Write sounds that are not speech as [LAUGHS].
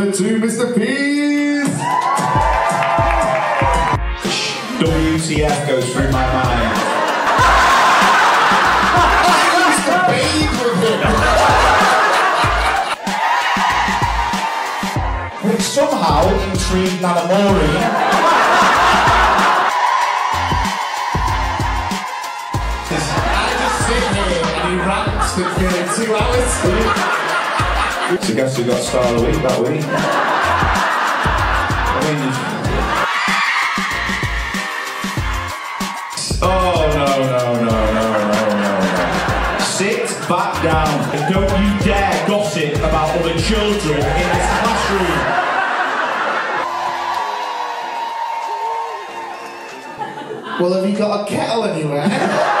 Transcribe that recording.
to Mr. P's. WTF goes through my mind. I used to bathe with him. Which somehow intrigued Nana Maureen. I just sit here and he rants for two hours. So guess who got star of the week that week? I mean, oh no no no no no no no! Sit back down and don't you dare gossip about other children in this classroom. Well, have you got a kettle anywhere? [LAUGHS]